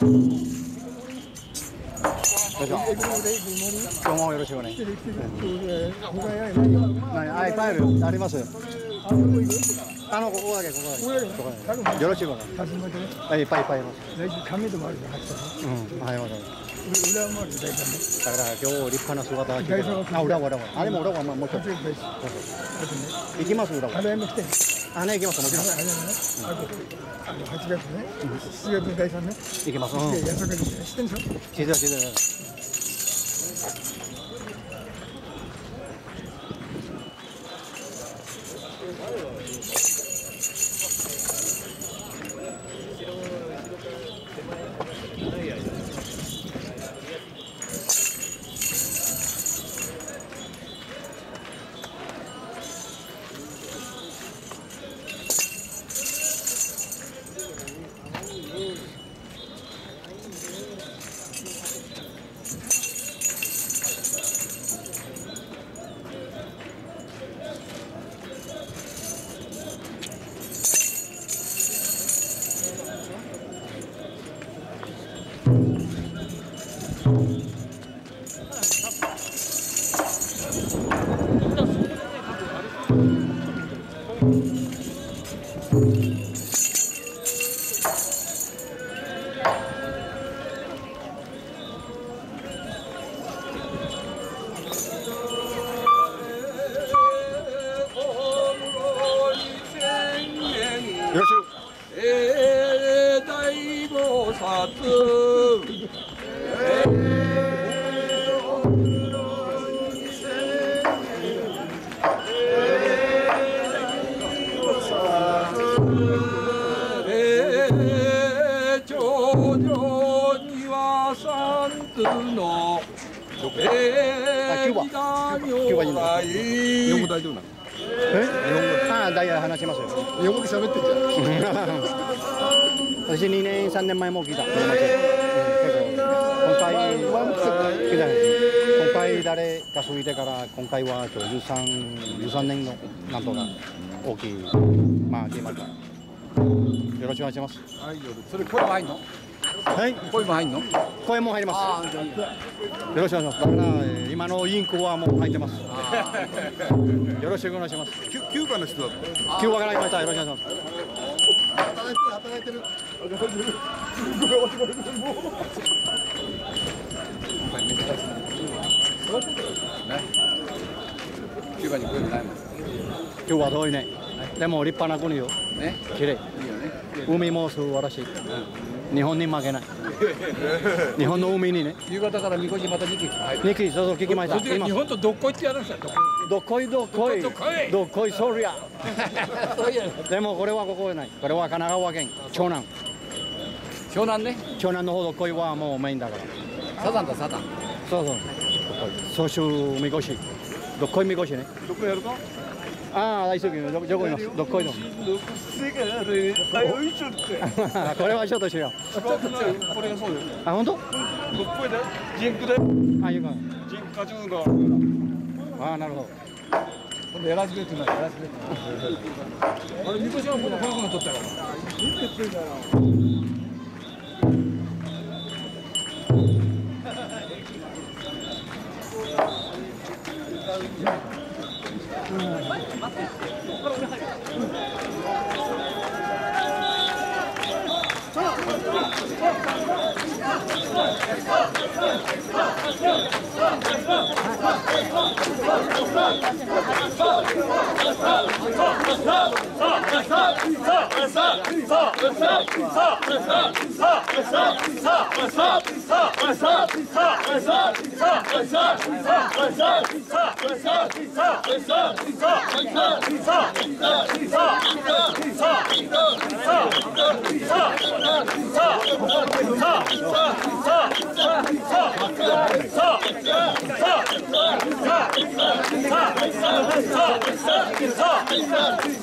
今日もよろしくお願い。します。はい、タイあります。あのここだけここだけここだけよろしくお願い。します。はい。い。っぱい。い。っぱい。い。ます。来週亀でもあるじゃん。うんはい。はい。裏もあい。じゃ。だから今日立派な姿あ裏裏裏あれも裏はまあもちろん。行きます裏は。あね行きますもちろん。あれだねあと8月ね。7月の第3ね。行きます。うん。で安坂に知ってんでしょ？知ってる知ってる。よろ 私2年3年前も聞いた今回今回誰か過ぎてから今回はちょ 13, 13年のなんとか大きいまあ決まったよろしくお願いします。はいそれ声も入んのはい声も入んの声も入ります。よろしくお願いします。だから今のインクはもう入ってます。よろしくお願いします。キュキューバの人だって今日わから来ましたよろしくお願いします。働いてるキューバに来るのな。いもん今日は遠いね。でも立派な国よ。ね。綺麗。いいよね。海も素晴らしい。日本に負けない。日本の海にね。夕方からみこしまた2機入るニキそうそう聞きました。今。日本とどっこいってやるんですよどっこいどっこい。どっこい。どっこいそりゃそういやでもこれはここじゃない。これは神奈川県長南湘南ね。長南の方どっこいはもうメインだから。サザンだサザン。そうそう。総集みこし。どっこいみこしね。どこやるか？ああ大好きどどこいますどっこいの。これはちょっと違うこれがそうよあ本当どっこいでジンクであいうかジンクカジューがああなるほど今度やらせてってないやらせてってあれみこしは僕この。子が取ったから Let's go! صح صح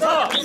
صح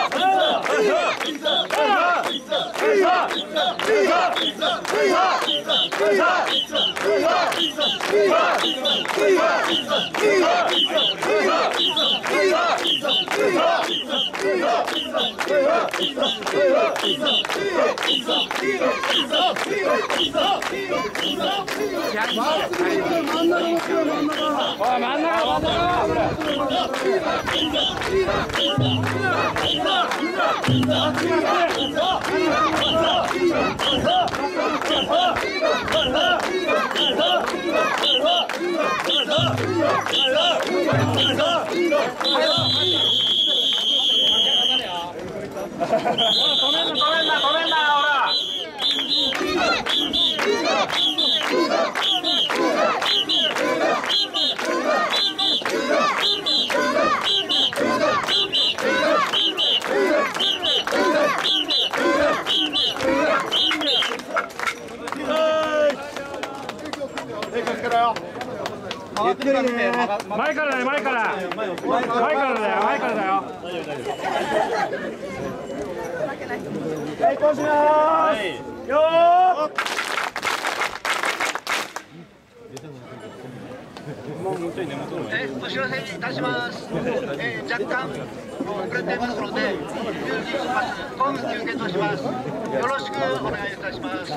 よろしくお願いします前からだよ前から前からだよ前からだよはいこうしますよえーお知らせいたします。えー若干遅れていますので、休憩します。今休憩とします。よろしくお願いいたします。